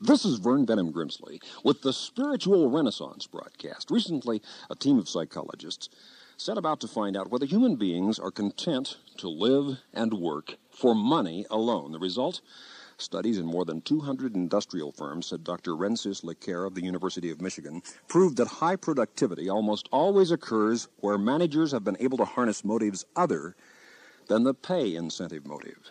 This is Vern Benham Grimsley with the Spiritual Renaissance broadcast. Recently, a team of psychologists set about to find out whether human beings are content to live and work for money alone. The result? Studies in more than 200 industrial firms, said Dr. Rensis Likert of the University of Michigan, proved that high productivity almost always occurs where managers have been able to harness motives other than the pay incentive motive.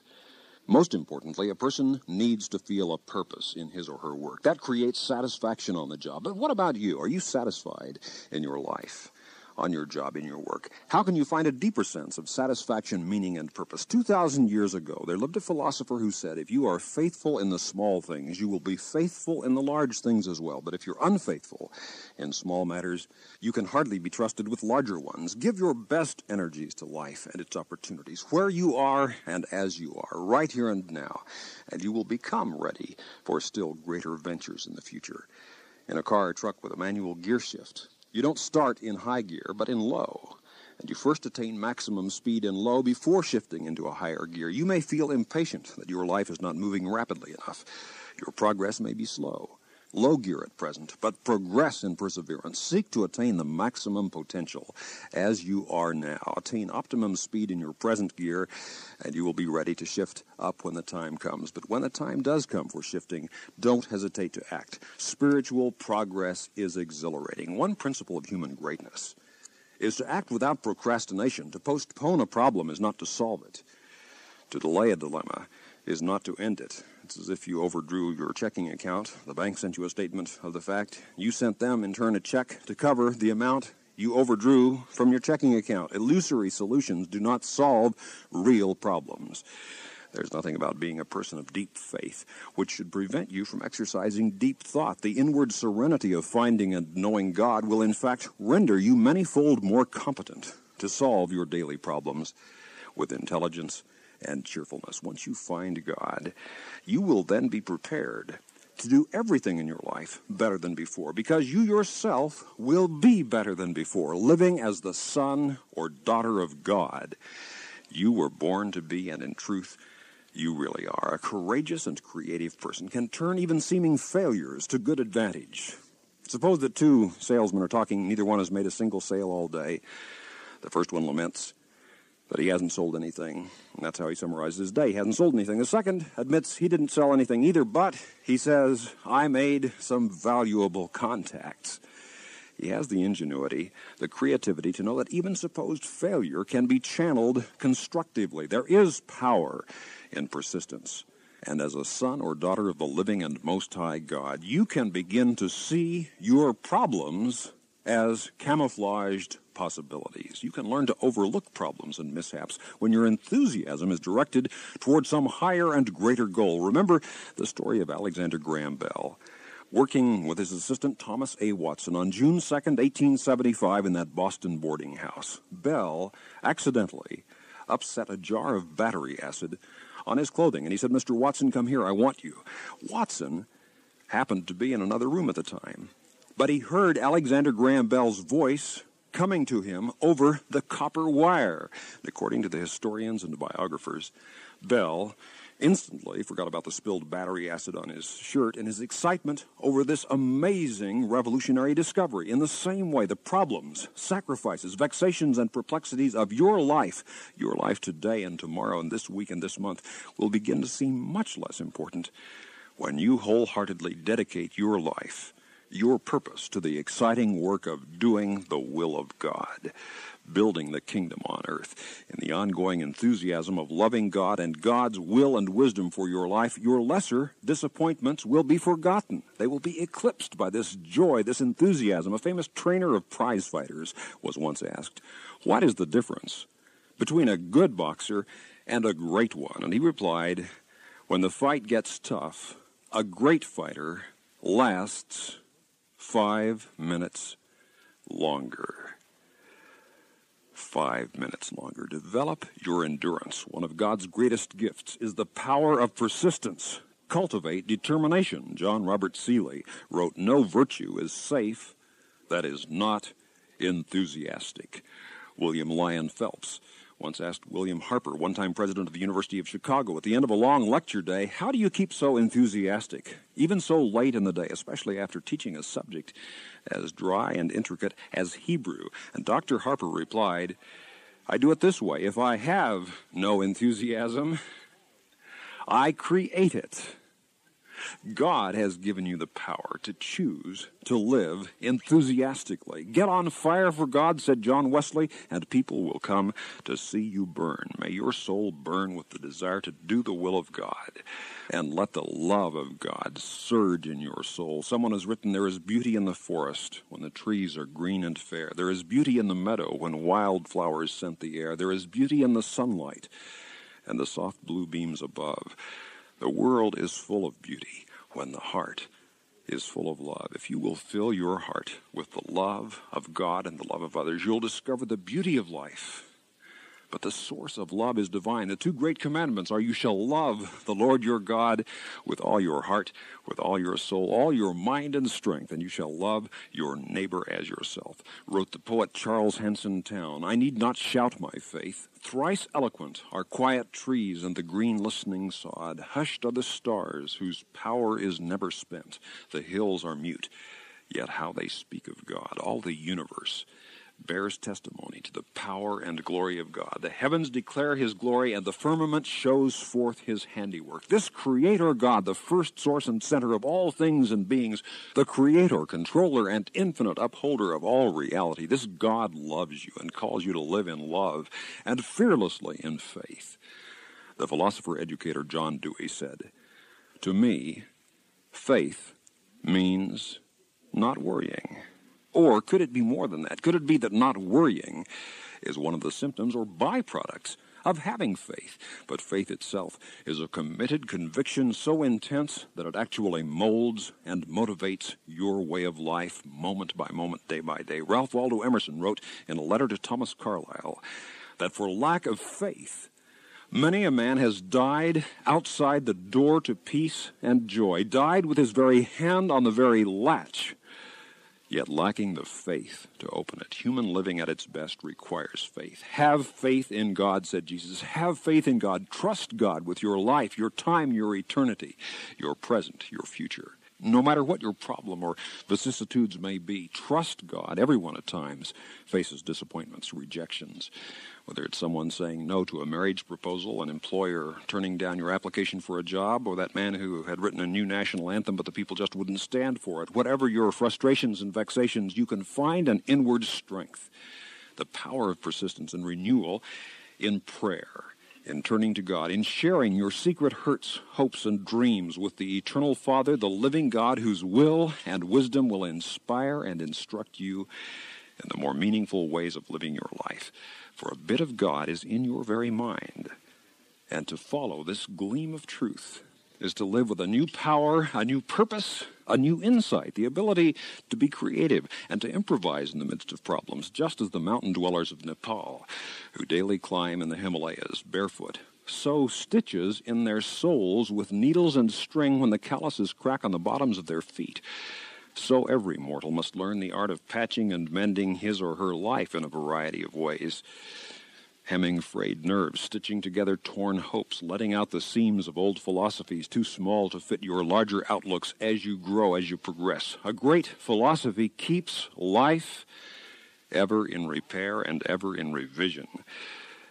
Most importantly, a person needs to feel a purpose in his or her work. That creates satisfaction on the job. But what about you? Are you satisfied in your life? On your job, in your work? How can you find a deeper sense of satisfaction, meaning, and purpose? 2,000 years ago, there lived a philosopher who said, If you are faithful in the small things, you will be faithful in the large things as well. But if you're unfaithful in small matters, you can hardly be trusted with larger ones. Give your best energies to life and its opportunities, where you are and as you are, right here and now, and you will become ready for still greater ventures in the future. In a car or truck with a manual gear shift, you don't start in high gear, but in low. And you first attain maximum speed in low before shifting into a higher gear. You may feel impatient that your life is not moving rapidly enough. Your progress may be slow low gear at present, but progress in perseverance. Seek to attain the maximum potential as you are now. Attain optimum speed in your present gear, and you will be ready to shift up when the time comes. But when the time does come for shifting, don't hesitate to act. Spiritual progress is exhilarating. One principle of human greatness is to act without procrastination. To postpone a problem is not to solve it. To delay a dilemma is not to end it. It's as if you overdrew your checking account. The bank sent you a statement of the fact. You sent them, in turn, a check to cover the amount you overdrew from your checking account. Illusory solutions do not solve real problems. There's nothing about being a person of deep faith which should prevent you from exercising deep thought. The inward serenity of finding and knowing God will, in fact, render you manyfold more competent to solve your daily problems with intelligence and cheerfulness. Once you find God, you will then be prepared to do everything in your life better than before because you yourself will be better than before, living as the son or daughter of God. You were born to be, and in truth, you really are. A courageous and creative person can turn even seeming failures to good advantage. Suppose that two salesmen are talking, neither one has made a single sale all day. The first one laments, that he hasn't sold anything. And that's how he summarizes his day. He hasn't sold anything. The second admits he didn't sell anything either, but he says, I made some valuable contacts. He has the ingenuity, the creativity to know that even supposed failure can be channeled constructively. There is power in persistence. And as a son or daughter of the living and most high God, you can begin to see your problems as camouflaged possibilities. You can learn to overlook problems and mishaps when your enthusiasm is directed toward some higher and greater goal. Remember the story of Alexander Graham Bell. Working with his assistant Thomas A. Watson on June 2, 1875, in that Boston boarding house, Bell accidentally upset a jar of battery acid on his clothing. And he said, Mr. Watson, come here, I want you. Watson happened to be in another room at the time, but he heard Alexander Graham Bell's voice coming to him over the copper wire. According to the historians and biographers, Bell instantly forgot about the spilled battery acid on his shirt in his excitement over this amazing revolutionary discovery. In the same way, the problems, sacrifices, vexations, and perplexities of your life, your life today and tomorrow and this week and this month, will begin to seem much less important when you wholeheartedly dedicate your life your purpose to the exciting work of doing the will of God, building the kingdom on earth. In the ongoing enthusiasm of loving God and God's will and wisdom for your life, your lesser disappointments will be forgotten. They will be eclipsed by this joy, this enthusiasm. A famous trainer of prize fighters was once asked, What is the difference between a good boxer and a great one? And he replied, When the fight gets tough, a great fighter lasts five minutes longer. Five minutes longer. Develop your endurance. One of God's greatest gifts is the power of persistence. Cultivate determination. John Robert Seeley wrote, No virtue is safe that is not enthusiastic. William Lyon Phelps once asked William Harper, one time president of the University of Chicago, at the end of a long lecture day, How do you keep so enthusiastic, even so late in the day, especially after teaching a subject as dry and intricate as Hebrew? And Dr. Harper replied, I do it this way. If I have no enthusiasm, I create it. God has given you the power to choose to live enthusiastically. Get on fire for God, said John Wesley, and people will come to see you burn. May your soul burn with the desire to do the will of God, and let the love of God surge in your soul. Someone has written, There is beauty in the forest when the trees are green and fair. There is beauty in the meadow when wildflowers scent the air. There is beauty in the sunlight and the soft blue beams above. The world is full of beauty when the heart is full of love. If you will fill your heart with the love of God and the love of others, you'll discover the beauty of life but the source of love is divine. The two great commandments are you shall love the Lord your God with all your heart, with all your soul, all your mind and strength, and you shall love your neighbor as yourself. Wrote the poet Charles Hanson Towne. I need not shout my faith. Thrice eloquent are quiet trees and the green listening sod. Hushed are the stars whose power is never spent. The hills are mute, yet how they speak of God. All the universe bears testimony to the power and glory of God. The heavens declare his glory, and the firmament shows forth his handiwork. This Creator God, the first source and center of all things and beings, the Creator, controller, and infinite upholder of all reality, this God loves you and calls you to live in love and fearlessly in faith. The philosopher educator John Dewey said, To me, faith means not worrying. Or could it be more than that? Could it be that not worrying is one of the symptoms or byproducts of having faith? But faith itself is a committed conviction so intense that it actually molds and motivates your way of life moment by moment, day by day. Ralph Waldo Emerson wrote in a letter to Thomas Carlyle that for lack of faith, Many a man has died outside the door to peace and joy, died with his very hand on the very latch yet lacking the faith to open it. Human living at its best requires faith. Have faith in God, said Jesus. Have faith in God. Trust God with your life, your time, your eternity, your present, your future. No matter what your problem or vicissitudes may be, trust God. Everyone at times faces disappointments, rejections, whether it's someone saying no to a marriage proposal, an employer turning down your application for a job, or that man who had written a new national anthem but the people just wouldn't stand for it. Whatever your frustrations and vexations, you can find an inward strength, the power of persistence and renewal in prayer in turning to God, in sharing your secret hurts, hopes, and dreams with the eternal Father, the living God whose will and wisdom will inspire and instruct you in the more meaningful ways of living your life. For a bit of God is in your very mind. And to follow this gleam of truth is to live with a new power, a new purpose, a new insight, the ability to be creative and to improvise in the midst of problems, just as the mountain dwellers of Nepal, who daily climb in the Himalayas barefoot, sew stitches in their soles with needles and string when the calluses crack on the bottoms of their feet. So every mortal must learn the art of patching and mending his or her life in a variety of ways. Hemming frayed nerves, stitching together torn hopes, letting out the seams of old philosophies too small to fit your larger outlooks as you grow, as you progress. A great philosophy keeps life ever in repair and ever in revision.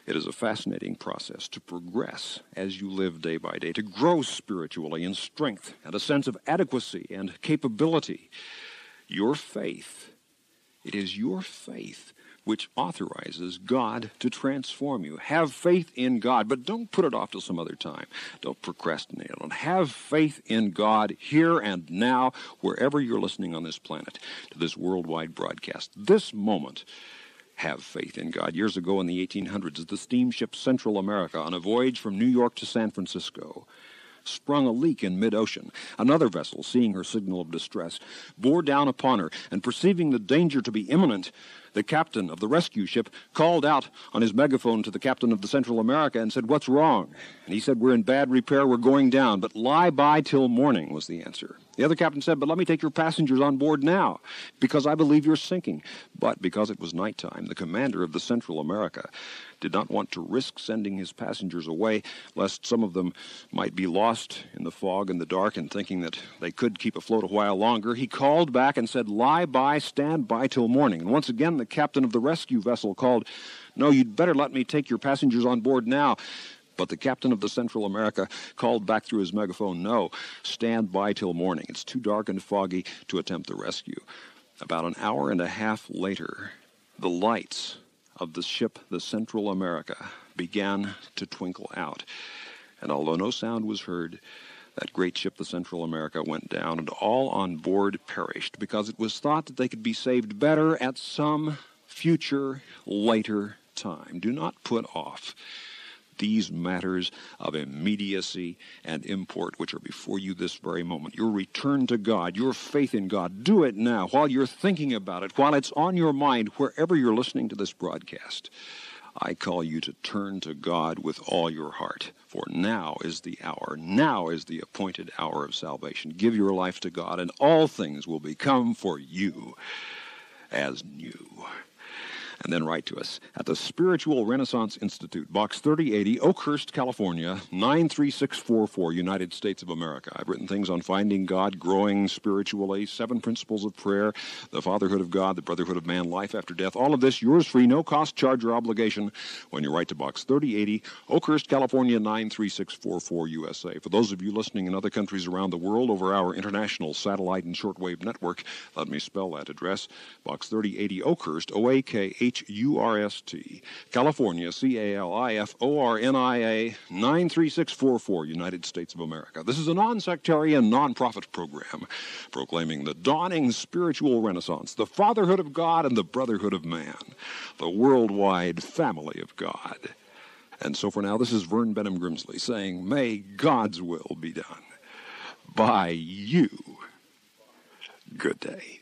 It is a fascinating process to progress as you live day by day, to grow spiritually in strength and a sense of adequacy and capability. Your faith, it is your faith which authorizes God to transform you. Have faith in God, but don't put it off till some other time. Don't procrastinate on. Have faith in God here and now, wherever you're listening on this planet, to this worldwide broadcast. This moment have faith in God. Years ago in the 1800s, the steamship Central America, on a voyage from New York to San Francisco, sprung a leak in mid-ocean. Another vessel, seeing her signal of distress, bore down upon her, and perceiving the danger to be imminent, the captain of the rescue ship called out on his megaphone to the captain of the Central America and said, What's wrong? And he said, We're in bad repair, we're going down, but lie by till morning, was the answer. The other captain said, But let me take your passengers on board now, because I believe you're sinking. But because it was nighttime, the commander of the Central America did not want to risk sending his passengers away, lest some of them might be lost in the fog and the dark, and thinking that they could keep afloat a while longer, he called back and said, Lie by, stand by till morning. And once again, the captain of the rescue vessel called, No, you'd better let me take your passengers on board now. But the captain of the Central America called back through his megaphone, No, stand by till morning. It's too dark and foggy to attempt the rescue. About an hour and a half later, the lights of the ship, the Central America, began to twinkle out. And although no sound was heard, that great ship, the Central America, went down, and all on board perished because it was thought that they could be saved better at some future, later time. Do not put off these matters of immediacy and import which are before you this very moment. Your return to God, your faith in God. Do it now while you're thinking about it, while it's on your mind, wherever you're listening to this broadcast. I call you to turn to God with all your heart, for now is the hour. Now is the appointed hour of salvation. Give your life to God, and all things will become for you as new and then write to us at the Spiritual Renaissance Institute, Box 3080, Oakhurst, California, 93644, United States of America. I've written things on finding God, growing spiritually, seven principles of prayer, the fatherhood of God, the brotherhood of man, life after death. All of this yours free, no cost, charge, or obligation when you write to Box 3080, Oakhurst, California, 93644, USA. For those of you listening in other countries around the world over our international satellite and shortwave network, let me spell that address. Box 3080, Oakhurst, O A K H U R S T, California, C A L I F O R N I A 93644, United States of America. This is a non sectarian, program proclaiming the dawning spiritual renaissance, the fatherhood of God and the brotherhood of man, the worldwide family of God. And so for now, this is Vern Benham Grimsley saying, May God's will be done by you. Good day.